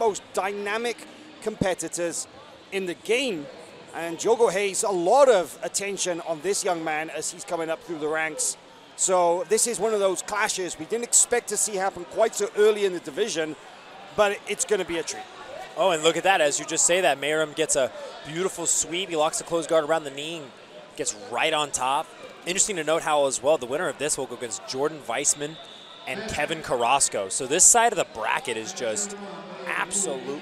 most dynamic competitors in the game. And Diogo Reis, a lot of attention on this young man as he's coming up through the ranks. So this is one of those clashes we didn't expect to see happen quite so early in the division, but it's going to be a treat. Oh, and look at that. As you just say that, Meyram gets a beautiful sweep. He locks the close guard around the knee and gets right on top. Interesting to note how, as well, the winner of this will go against Jordan Weissman and Kevin Carrasco. So this side of the bracket is just absolutely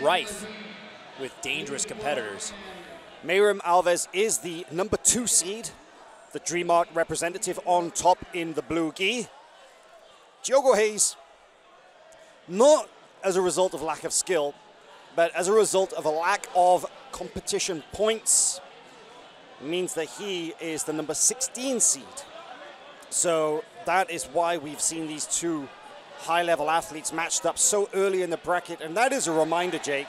rife with dangerous competitors. Meyram Alves is the number two seed, the DreamArt representative on top in the blue gi. Diogo Reis, not as a result of lack of skill, but as a result of a lack of competition points, means that he is the number 16 seed. So that is why we've seen these two high-level athletes matched up so early in the bracket, and that is a reminder, Jake,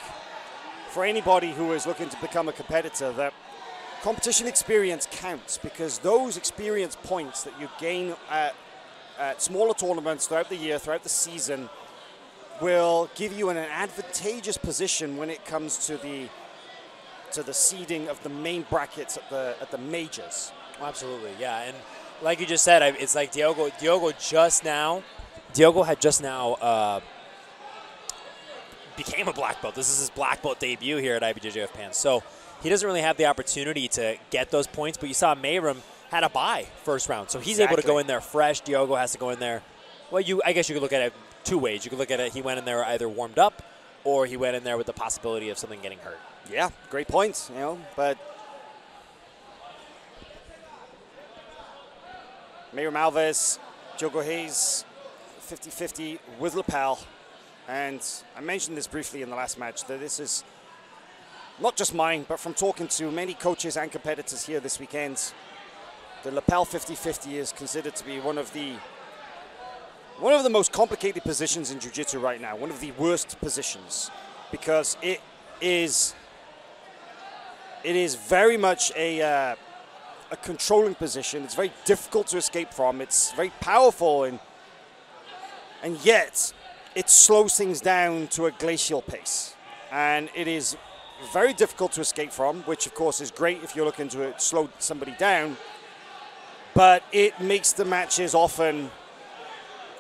for anybody who is looking to become a competitor that competition experience counts because those experience points that you gain at, at smaller tournaments throughout the year, throughout the season, will give you an advantageous position when it comes to the to the seeding of the main brackets at the at the majors. Absolutely, yeah. And like you just said, it's like Diogo. Diogo just now, Diogo had just now uh, became a black belt. This is his black belt debut here at IBJJF Pan. So he doesn't really have the opportunity to get those points. But you saw Meyram had a bye first round, so he's exactly. able to go in there fresh. Diogo has to go in there. Well, you I guess you could look at it two ways. You could look at it. He went in there either warmed up, or he went in there with the possibility of something getting hurt. Yeah, great points. You know, but Meyram Alves, Diogo Reis, 50-50 with lapel. And I mentioned this briefly in the last match, that this is not just mine, but from talking to many coaches and competitors here this weekend, the lapel 50-50 is considered to be one of the one of the most complicated positions in jiu-jitsu right now, one of the worst positions, because it is it is very much a uh, a controlling position. It's very difficult to escape from. It's very powerful and and yet it slows things down to a glacial pace. And it is very difficult to escape from, which of course is great if you're looking to slow somebody down. But it makes the matches often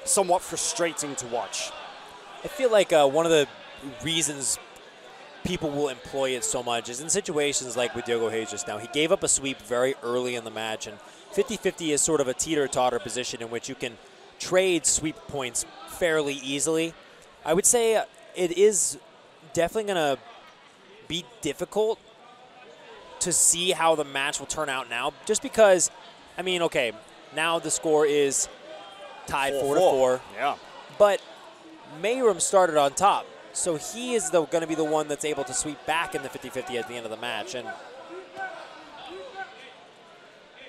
somewhat frustrating to watch. I feel like uh, one of the reasons people will employ it so much is in situations like with Diogo Reis just now. He gave up a sweep very early in the match, and 50-50 is sort of a teeter-totter position in which you can trade sweep points fairly easily. I would say uh, it is definitely going to be difficult to see how the match will turn out now, just because, I mean, okay, now the score is tied four, four to four. Yeah. But Meyram started on top. So he is the going to be the one that's able to sweep back in the 50-50 at the end of the match. And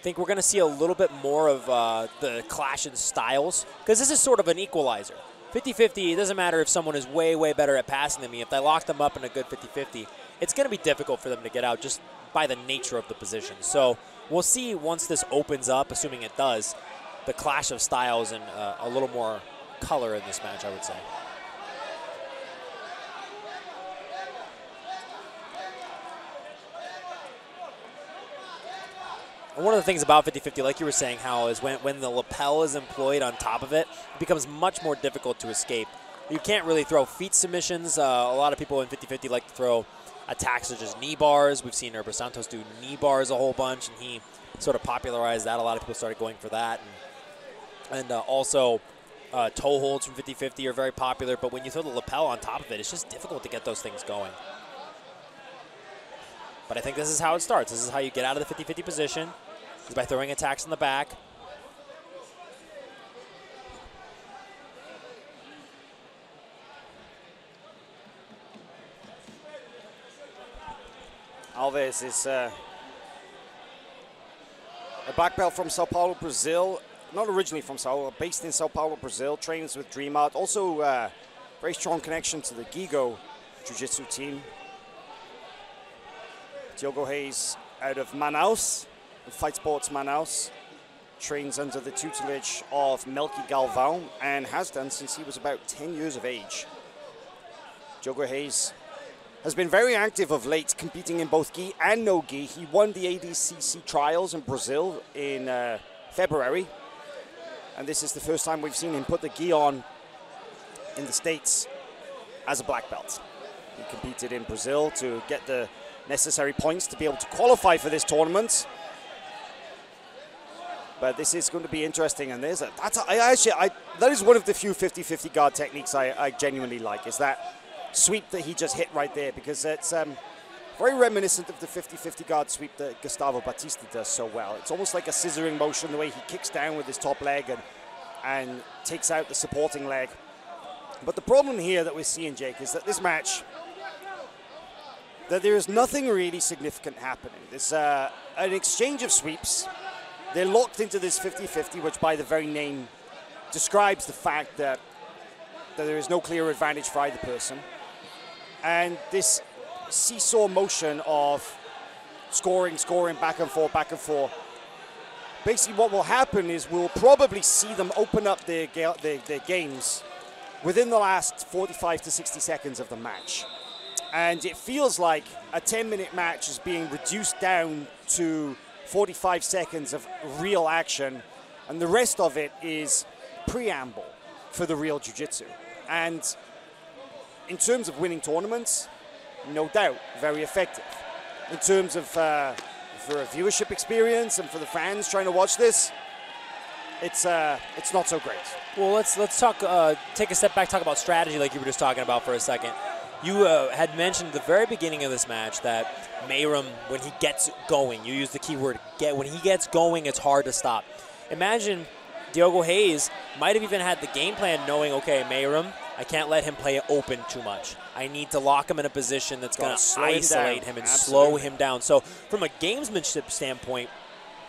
think we're going to see a little bit more of uh, the clash in styles because this is sort of an equalizer. 50-50, it doesn't matter if someone is way, way better at passing than me. If I lock them up in a good 50-50, it's going to be difficult for them to get out just by the nature of the position. So we'll see once this opens up, assuming it does, the clash of styles and uh, a little more color in this match, I would say. And one of the things about 50-50, like you were saying, Hal, is when, when the lapel is employed on top of it, it becomes much more difficult to escape. You can't really throw feet submissions. Uh, a lot of people in 50-50 like to throw attacks such as knee bars. We've seen Herbert Santos do knee bars a whole bunch, and he sort of popularized that. A lot of people started going for that. And, and uh, also, uh, toe holds from 50-50 are very popular, but when you throw the lapel on top of it, it's just difficult to get those things going. But I think this is how it starts. This is how you get out of the 50-50 position is by throwing attacks in the back. Alves is uh, a black belt from Sao Paulo, Brazil. Not originally from Sao Paulo, based in Sao Paulo, Brazil. Trains with DreamArt. Also, uh, very strong connection to the Gigo Jiu-Jitsu team. Diogo Reis out of Manaus. Fight Sports Manaus, trains under the tutelage of Melqui Galvão and has done since he was about 10 years of age. Diogo Reis has been very active of late, competing in both gi and no gi. He won the ADCC trials in Brazil in uh, February, and this is the first time we've seen him put the gi on in the States as a black belt. He competed in Brazil to get the necessary points to be able to qualify for this tournament. But this is going to be interesting, and there's a, that's a, I actually I, that is one of the few 50-50 guard techniques I, I genuinely like. Is that sweep that he just hit right there because it's um, very reminiscent of the 50-50 guard sweep that Gustavo Batista does so well. It's almost like a scissoring motion, the way he kicks down with his top leg and and takes out the supporting leg. But the problem here that we're seeing, Jake, is that this match, that there is nothing really significant happening. There's uh, an exchange of sweeps. They're locked into this 50-50, which by the very name describes the fact that, that there is no clear advantage for either person. And this seesaw motion of scoring, scoring, back and forth, back and forth. Basically, what will happen is we'll probably see them open up their, their, their games within the last 45 to 60 seconds of the match. And it feels like a 10 minute match is being reduced down to 45 seconds of real action, and the rest of it is preamble for the real jiu jitsu. And in terms of winning tournaments, no doubt, very effective. In terms of uh, for a viewership experience and for the fans trying to watch this, it's uh, it's not so great. Well, let's let's talk. Uh, take a step back. Talk about strategy, like you were just talking about for a second. You uh, had mentioned at the very beginning of this match that Meyram, when he gets going, you use the keyword "get." When he gets going, it's hard to stop. Imagine Diogo Reis might have even had the game plan, knowing, okay, Meyram, I can't let him play open too much. I need to lock him in a position that's going to isolate him, him and Absolutely. slow him down. So, from a gamesmanship standpoint,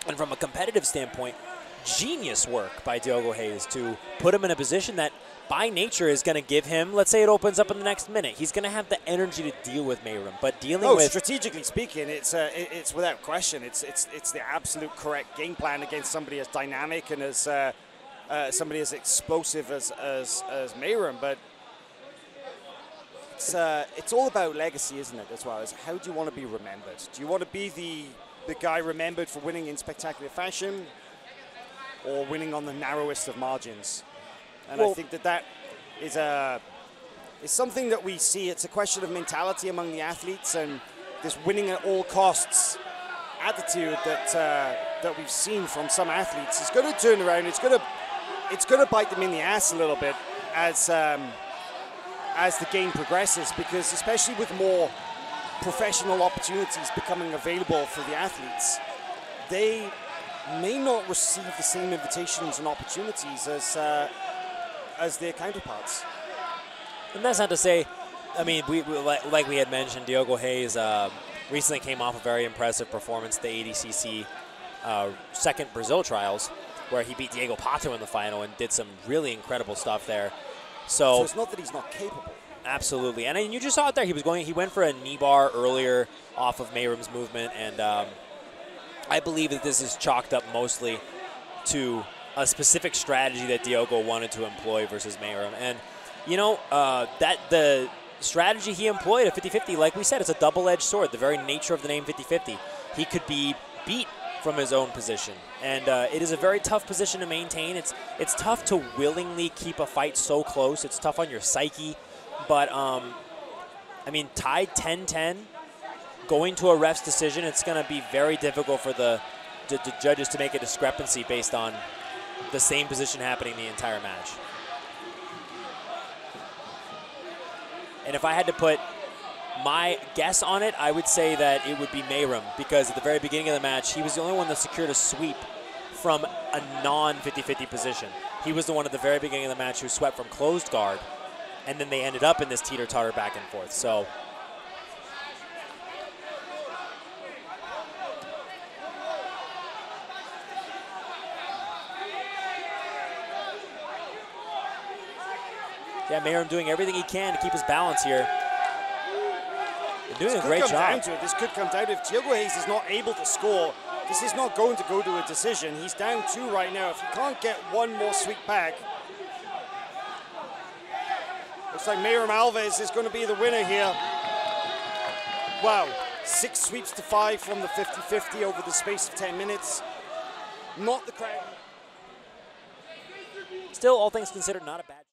and from a competitive standpoint, genius work by Diogo Reis to put him in a position that by nature is going to give him, let's say it opens up in the next minute, he's going to have the energy to deal with Meyram. But dealing oh, with strategically speaking, it's uh, it's without question, it's it's it's the absolute correct game plan against somebody as dynamic and as uh, uh, somebody as explosive as as as Meyram. But it's uh, it's all about legacy, isn't it? As well as how do you want to be remembered? Do you want to be the the guy remembered for winning in spectacular fashion? or winning on the narrowest of margins. And well, I think that that is a is something that we see. It's a question of mentality among the athletes and this winning at all costs attitude that uh, that we've seen from some athletes is going to turn around. It's going to it's going to bite them in the ass a little bit as um, as the game progresses because especially with more professional opportunities becoming available for the athletes, they may not receive the same invitations and opportunities as uh, as their counterparts. And that's not to say, I mean, we, we like, like, we had mentioned, Diogo Reis uh, recently came off a very impressive performance at the ADCC uh, second Brazil trials, where he beat Diego Pato in the final and did some really incredible stuff there. So, so it's not that he's not capable. Absolutely, and, and you just saw it there. He was going. He went for a knee bar earlier off of Meyram's movement, and um, I believe that this is chalked up mostly to a specific strategy that Diogo wanted to employ versus Meyram. And, you know, uh, that the strategy he employed at 50-50, like we said, it's a double-edged sword, the very nature of the name 50-50. He could be beat from his own position. And uh, it is a very tough position to maintain. It's it's tough to willingly keep a fight so close. It's tough on your psyche. But, um, I mean, tied 10-10 going to a ref's decision, it's going to be very difficult for the, the, the judges to make a discrepancy based on the same position happening the entire match. And if I had to put my guess on it, I would say that it would be Meyram because at the very beginning of the match, he was the only one that secured a sweep from a non 50 50 position. He was the one at the very beginning of the match who swept from closed guard, and then they ended up in this teeter totter back and forth. So Yeah, Meyram doing everything he can to keep his balance here. They're doing this a great job. Down to it. This could come down to if Diogo Reis is not able to score. This is not going to go to a decision. He's down two right now. If he can't get one more sweep back, Looks like Meyram Alves is going to be the winner here. Wow, six sweeps to five from the 50-50 over the space of 10 minutes. Not the crowd. Still, all things considered, not a bad.